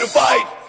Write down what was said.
to fight.